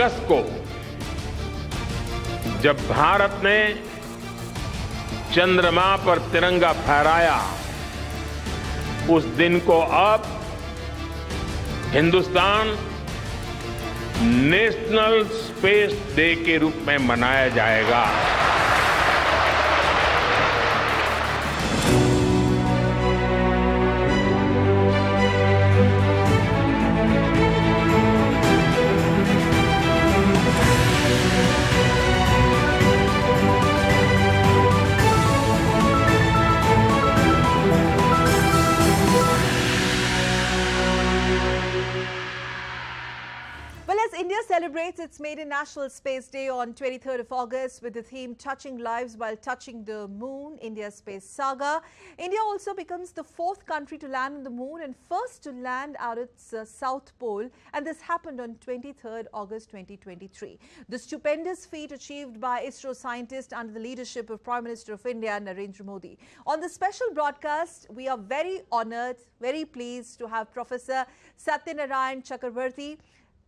अगस्त को, जब भारत ने चंद्रमा पर तिरंगा फहराया, उस दिन को अब हिंदुस्तान नेशनल स्पेस डे के रूप में मनाया जाएगा। Its maiden National Space Day on 23rd of August with the theme Touching Lives While Touching the Moon, India's Space Saga, India also becomes the fourth country to land on the moon and first to land out its uh, South Pole. And this happened on 23rd August 2023. The stupendous feat achieved by ISRO scientists under the leadership of Prime Minister of India, Narendra Modi. On the special broadcast, we are very honored, very pleased to have Professor Satyanarayan Chakravarthy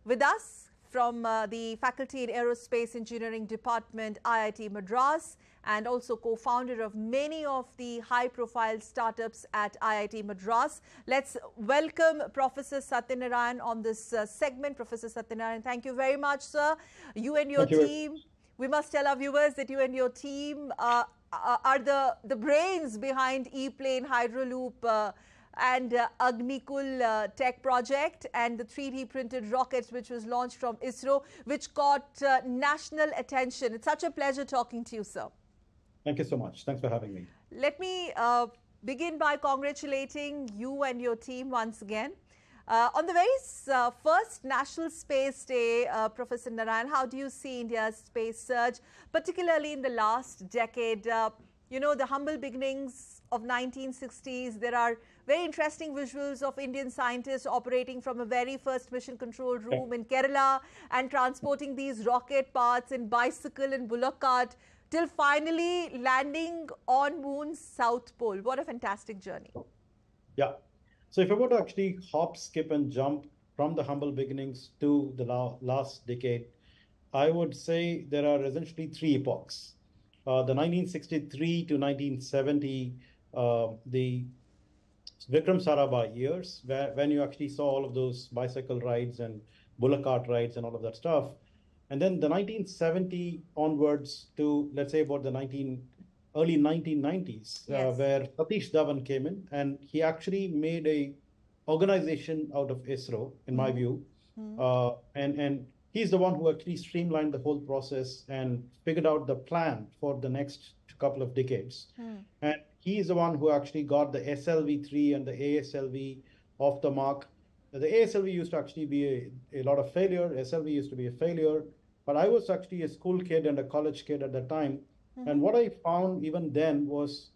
with us from uh, the Faculty in Aerospace Engineering Department, IIT Madras, and also co-founder of many of the high-profile startups at IIT Madras. Let's welcome Professor Satyanarayan on this uh, segment. Professor Satyanarayan, thank you very much, sir. You and your Thank you. team, we must tell our viewers that you and your team uh, are are the, the brains behind E-Plane Hyperloop uh, and uh, Agnikul uh, Tech project and the 3D printed rocket which was launched from ISRO, which got uh, national attention. It's such a pleasure talking to you, sir. Thank you so much. Thanks for having me. Let me uh, begin by congratulating you and your team once again. Uh, on the very uh, first National Space Day, uh, Professor Narayan, how do you see India's space surge, particularly in the last decade? Uh, you know, the humble beginnings of 1960s, there are very interesting visuals of Indian scientists operating from a very first mission control room in Kerala and transporting these rocket parts in bicycle and bullock cart till finally landing on moon's south pole. What a fantastic journey. Yeah. So if I were to actually hop, skip, and jump from the humble beginnings to the last decade, I would say there are essentially three epochs. Uh, the 1963 to 1970, uh, the Vikram Sarabhai years, where when you actually saw all of those bicycle rides and bullock cart rides and all of that stuff. And then the 1970 onwards to let's say about the 19 early 1990s, uh, where Satish Dhawan came in and he actually made a organization out of ISRO, in my view, uh, and and he's the one who actually streamlined the whole process and figured out the plan for the next couple of decades. And he is the one who actually got the SLV3 and the ASLV off the mark. The ASLV used to actually be a, a lot of failure. SLV used to be a failure. But I was actually a school kid and a college kid at that time. Mm-hmm. And what I found even then was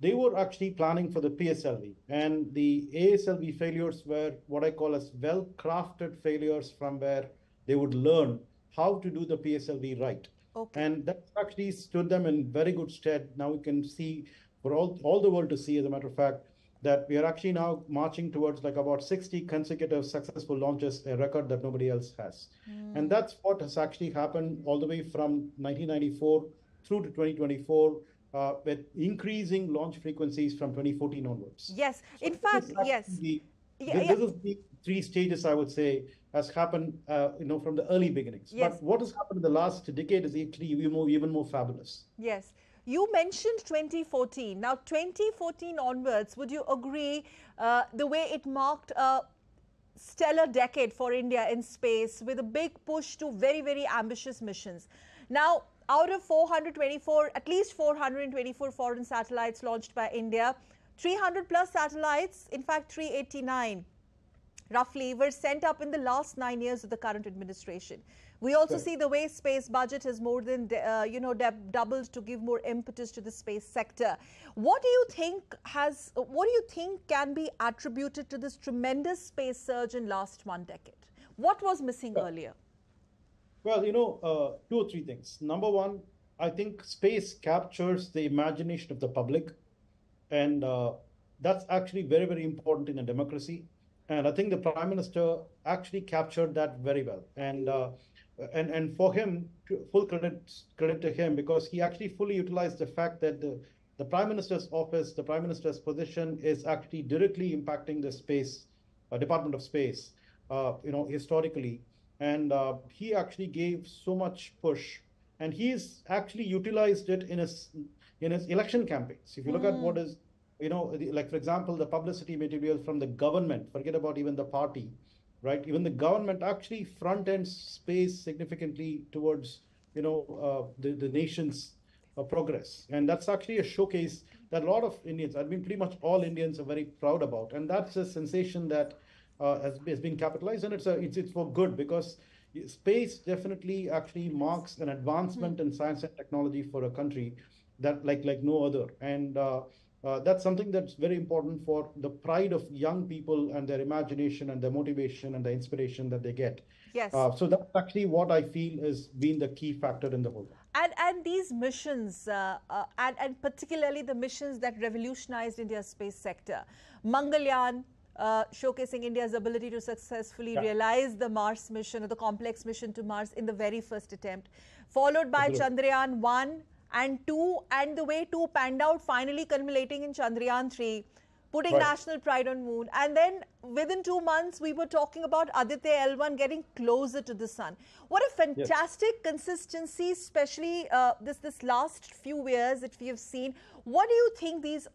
they were actually planning for the PSLV. And the ASLV failures were what I call as well crafted failures from where they would learn how to do the PSLV right. Okay. And that actually stood them in very good stead. Now we can see for all, all the world to see, as a matter of fact, that we are actually now marching towards like about 60 consecutive successful launches, a record that nobody else has. And that's what has actually happened all the way from 1994 through to 2024, uh, with increasing launch frequencies from 2014 onwards. Yes, in fact, yes. the- Yeah, this, yeah. this is the three stages I would say has happened, uh, you know, from the early beginnings. Yes. But what has happened in the last decade is actually even more, even more fabulous. Yes. You mentioned 2014. Now, 2014 onwards, would you agree uh, the way it marked a stellar decade for India in space with a big push to very, very ambitious missions? Now, out of 424, at least 424 foreign satellites launched by India, 300 plus satellites, in fact, 389 roughly were sent up in the last nine years of the current administration. We also Right. see the way space budget has more than uh, you know doubled to give more impetus to the space sector. What do you think has? What do you think can be attributed to this tremendous space surge in last one decade? What was missing earlier? Well, you know, uh, two or three things. Number one, I think space captures the imagination of the public, and uh, that's actually very, very important in a democracy. And I think the prime minister actually captured that very well. And uh, and and for him, full credit credit to him because he actually fully utilized the fact that the the prime minister's office, the prime minister's position is actually directly impacting the space uh, Department of Space, uh, you know, historically, and uh, he actually gave so much push, and he's actually utilized it in his in his election campaigns. If you look mm. at what is you know, like for example, the publicity material from the government, forget about even the party, right? Even the government actually front ends space significantly towards, you know, uh, the, the nation's uh, progress. And that's actually a showcase that a lot of Indians, I mean, pretty much all Indians are very proud about. And that's a sensation that uh, has, has been capitalized and it's, a, it's, it's for good because space definitely actually marks an advancement mm-hmm. in science and technology for a country that like like no other and uh, that's something that's very important for the pride of young people and their imagination and their motivation and the inspiration that they get. Yes. Uh, so that's actually what I feel has been the key factor in the whole. And and these missions, uh, uh, and and particularly the missions that revolutionized India's space sector, Mangalyaan. Uh, showcasing India's ability to successfully yeah. realize the Mars mission or the complex mission to Mars in the very first attempt, followed by Absolutely. Chandrayaan 1, and 2 and the way 2 panned out finally culminating in Chandrayaan 3 putting right. national pride on moon and then within 2 months we were talking about Aditya L1 getting closer to the sun what a fantastic yes. consistency especially uh, this this last few years that we have seen what do you think these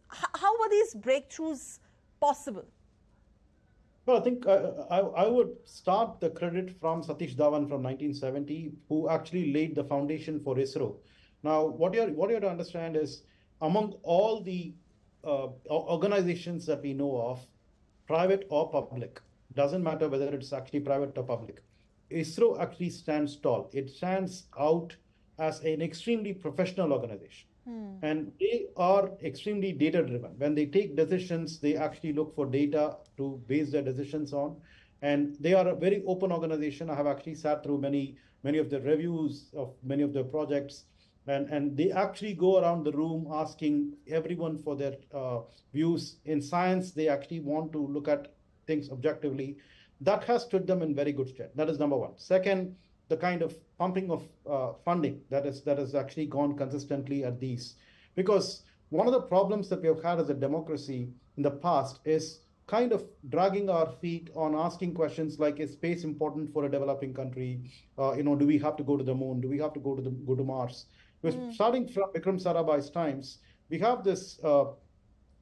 how were these breakthroughs possible well, I think uh, I, I would start the credit from Satish Dhawan from 1970, who actually laid the foundation for ISRO. Now, what you what you have to understand is among all the uh, organizations that we know of, private or public, doesn't matter whether it's actually private or public, ISRO actually stands tall. It stands out as an extremely professional organization. Hmm. And they are extremely data driven. When they take decisions, they actually look for data to base their decisions on. And they are a very open organization. I have actually sat through many, many of the reviews of many of the projects and, and they actually go around the room asking everyone for their uh, views. In science, they actually want to look at things objectively. That has stood them in very good stead. That is number one. Second, the kind of pumping of uh, funding that is that has actually gone consistently at these, because one of the problems that we have had as a democracy in the past is kind of dragging our feet on asking questions like is space important for a developing country uh, you know do we have to go to the moon do we have to go to the go to mars because mm. starting from Vikram Sarabhai's times, we have this uh,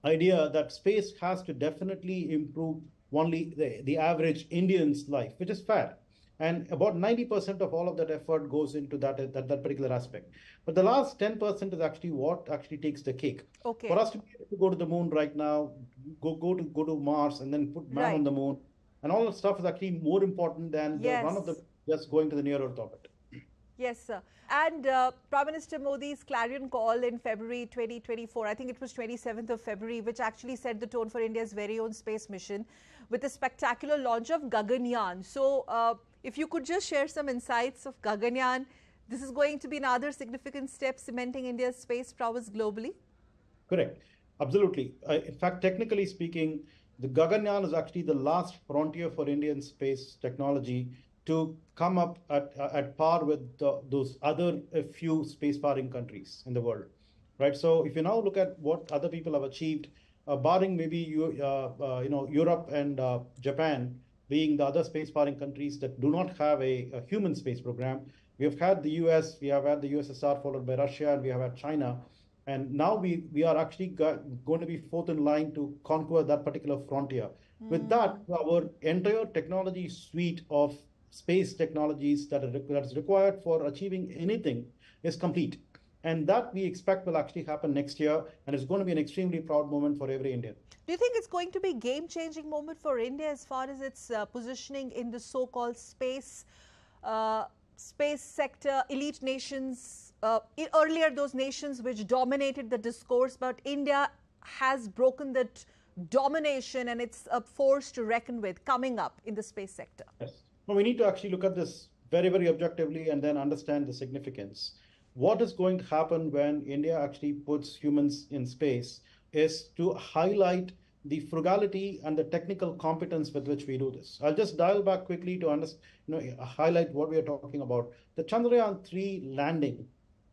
idea that space has to definitely improve only the, the average Indian's life, which is fair. And about 90% of all of that effort goes into that, that, that particular aspect. But the last 10% is actually what actually takes the cake. Okay. For us to be able to go to the moon right now, go, go to go to Mars and then put man right. on the moon, and all that stuff is actually more important than yes. the, one of the just going to the near Earth orbit. Yes, sir. And uh, Prime Minister Modi's clarion call in February 2024, I think it was 27th of February, which actually set the tone for India's very own space mission with the spectacular launch of Gaganyaan. So, uh, if you could just share some insights of Gaganyaan, this is going to be another significant step cementing India's space prowess globally? Correct. Absolutely. Uh, in fact, technically speaking, the Gaganyaan is actually the last frontier for Indian space technology to come up at, at par with the, those other few space-faring countries in the world, right? So if you now look at what other people have achieved, uh, barring maybe you, uh, uh, you know Europe and uh, Japan being the other space-faring countries that do not have a, a, human space program, we have had the U.S., we have had the USSR followed by Russia, and we have had China. And now we, we are actually going to be fourth in line to conquer that particular frontier. Mm. With that, our entire technology suite of space technologies that are that is required for achieving anything is complete. And that we expect will actually happen next year, and it's going to be an extremely proud moment for every Indian. Do you think it's going to be a game-changing moment for India as far as its uh, positioning in the so-called space uh, space sector, elite nations? Uh, earlier, those nations which dominated the discourse, but India has broken that domination, and it's a force to reckon with coming up in the space sector. Yes. We need to actually look at this very, very objectively and then understand the significance. What is going to happen when India actually puts humans in space is to highlight the frugality and the technical competence with which we do this. I'll just dial back quickly to understand, you know, highlight what we are talking about. The Chandrayaan 3 landing,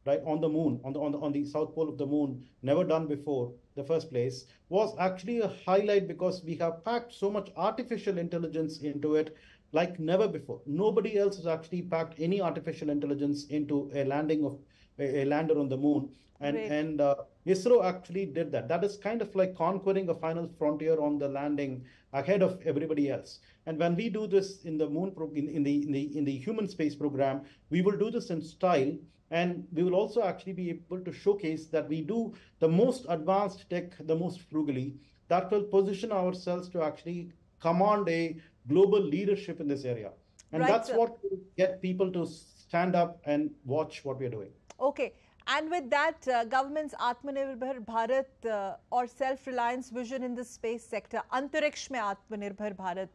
right, on the moon, on the, on the, on the south pole of the moon, never done before, the first place, was actually a highlight because we have packed so much artificial intelligence into it like never before. Nobody else has actually packed any artificial intelligence into a landing of a, a lander on the moon. And, Great. and uh, ISRO actually did that. That is kind of like conquering a final frontier on the landing ahead of everybody else. And when we do this in the moon pro- in, in the in the in the human space program, we will do this in style, and we will also actually be able to showcase that we do the most advanced tech, the most frugally. That will position ourselves to actually command a global leadership in this area. And Right, that's sir. what will get people to stand up and watch what we are doing. Okay. And with that, uh, government's Atmanirbhar Bharat uh, or self-reliance vision in the space sector, Antariksh mein Atmanirbhar Bharat,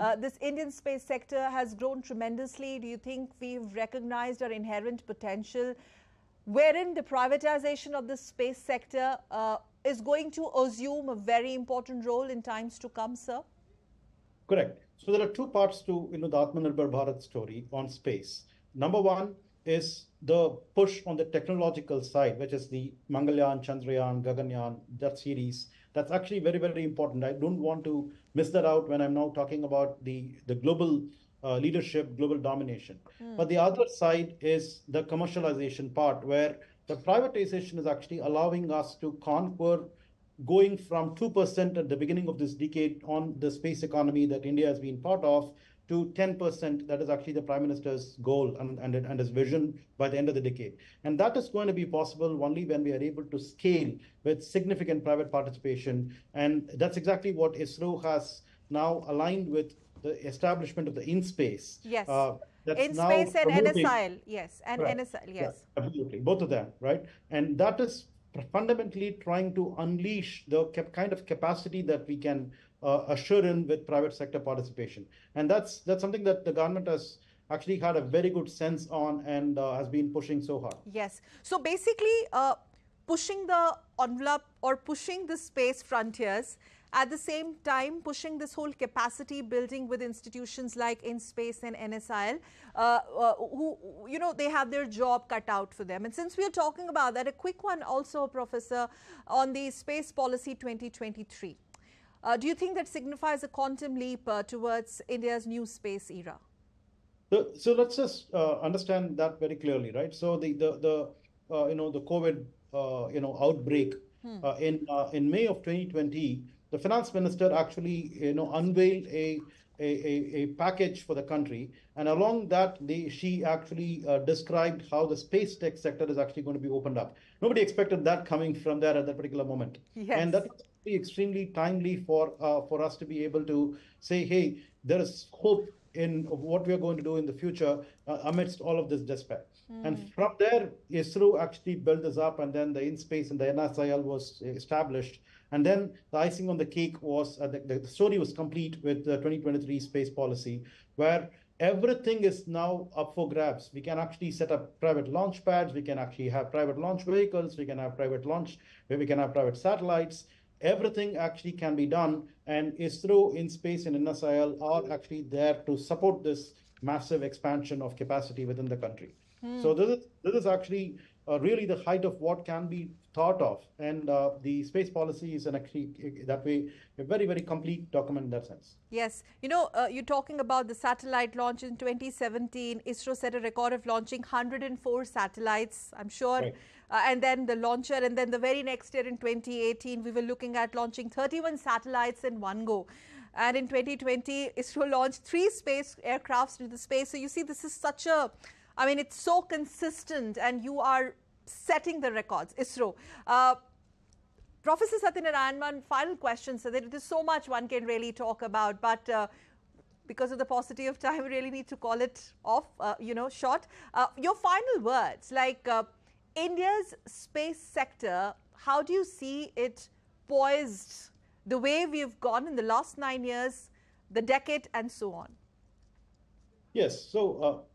uh, this Indian space sector has grown tremendously. Do you think we've recognized our inherent potential, wherein the privatization of the space sector uh, is going to assume a very important role in times to come, sir? Correct. So there are two parts to you know the Atmanirbhar Bharat story on space. Number one is the push on the technological side, which is the Mangalyaan, Chandrayaan, Gaganyaan, that series. That's actually very, very important. I don't want to miss that out when I'm now talking about the, the global uh, leadership, global domination. But the other side is the commercialization part, where the privatization is actually allowing us to conquer going from 2% at the beginning of this decade on the space economy that India has been part of to 10%. That is actually the Prime Minister's goal and, and, and his vision by the end of the decade. And that is going to be possible only when we are able to scale with significant private participation. And that's exactly what ISRO has now aligned with the establishment of the IN-SPACe. Yes. Uh, in space and promoting- NSIL, yes, and Right. NSIL, Yeah, yes. absolutely, both of them, right? And that is fundamentally trying to unleash the kind of capacity that we can uh, usher in with private sector participation, and that's that's something that the government has actually had a very good sense on and uh, has been pushing so hard. Yes. So basically, uh, pushing the envelope or pushing the space frontiers at the same time pushing this whole capacity building with institutions like IN-SPACe and NSIL, uh, uh, who, you know, they have their job cut out for them. And since we are talking about that, a quick one also, Professor, on the Space Policy 2023. Uh, do you think that signifies a quantum leap uh, towards India's new space era? So, so let's just uh, understand that very clearly, right? So the the the uh, you know the COVID uh, you know outbreak uh, in uh, in May of 2020, the finance minister actually you know unveiled a a, a, a package for the country, and along that, the, she actually uh, described how the space tech sector is actually going to be opened up. Nobody expected that coming from there at that particular moment, Yes. and that be extremely timely for uh, for us to be able to say, hey, there is hope in what we are going to do in the future uh, amidst all of this despair. And from there, ISRO actually built this up, and then the IN-SPACe and the NSIL was established. And then the icing on the cake was uh, the, the story was complete with the 2023 space policy, where everything is now up for grabs. We can actually set up private launch pads, we can actually have private launch vehicles, we can have private launch, where we can have private satellites everything actually can be done and ISRO, IN-SPACe and NSIL are actually there to support this massive expansion of capacity within the country. So this is this is actually uh, really the height of what can be thought of, and uh, the space policy is an actually that way a very very complete document in that sense. Yes, you know, uh, you're talking about the satellite launch in 2017. ISRO set a record of launching 104 satellites, I'm sure. Right. Uh, and then the launcher, and then the very next year in 2018, we were looking at launching 31 satellites in one go. And in 2020, ISRO launched three space aircrafts into the space. So you see, this is such a, I mean, it's so consistent, and you are setting the records, ISRO. Uh, Professor Satyanarayan, one final question. So there is so much one can really talk about, but uh, because of the paucity of time, we really need to call it off, uh, you know, short. Uh, your final words, like uh, India's space sector, how do you see it poised the way we've gone in the last nine years, the decade, and so on? Yes. So, uh,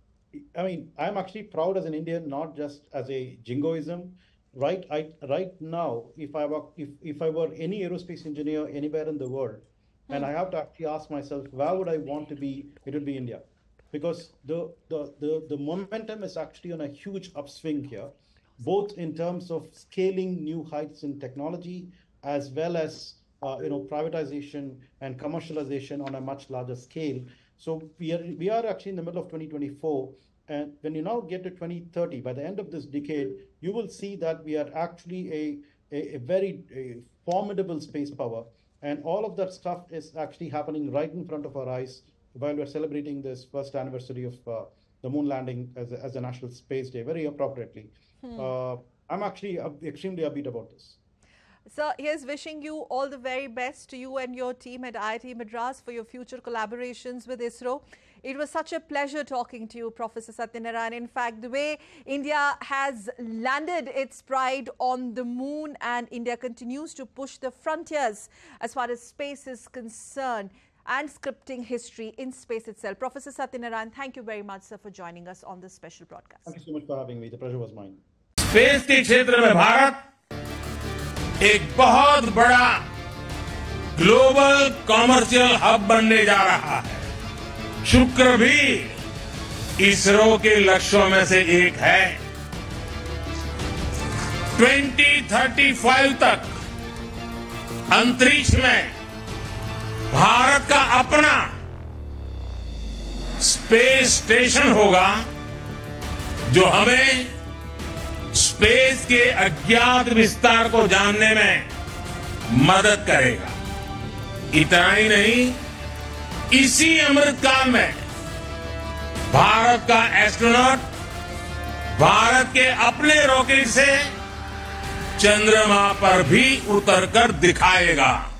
I mean, I'm actually proud as an Indian, not just as a jingoism, right I, right now, if I were if, if I were any aerospace engineer anywhere in the world, and I have to actually ask myself, where would I want to be? It would be India, because the the the, the momentum is actually on a huge upswing here, both in terms of scaling new heights in technology as well as uh, you know privatization and commercialization on a much larger scale. So we are we are actually in the middle of 2024 and when you now get to 2030, by the end of this decade, you will see that we are actually a, a, a very a formidable space power. And all of that stuff is actually happening right in front of our eyes while we're celebrating this first anniversary of uh, the moon landing as a, as a National Space Day, very appropriately. Uh, I'm actually uh, extremely upbeat about this. Sir, here's wishing you all the very best to you and your team at IIT Madras for your future collaborations with ISRO. It was such a pleasure talking to you, Professor Satyanarayan. In fact, the way India has landed its pride on the moon and India continues to push the frontiers as far as space is concerned and scripting history in space itself. Professor Satyanarayan, thank you very much, sir, for joining us on this special broadcast. Thank you so much for having me. The pleasure was mine. Space के क्षेत्र में भारत एक बहुत बड़ा global commercial hub बनने जा रहा है। शुक्र भी इसरो के लक्ष्यों में से एक है। 2035 तक अंतरिक्ष में भारत का अपना स्पेस स्टेशन होगा, जो हमें स्पेस के अज्ञात विस्तार को जानने में मदद करेगा। इतना ही नहीं, इसी अमृतकाल में भारत का एस्ट्रोनॉट भारत के अपने रॉकेट से चंद्रमा पर भी उतरकर दिखाएगा।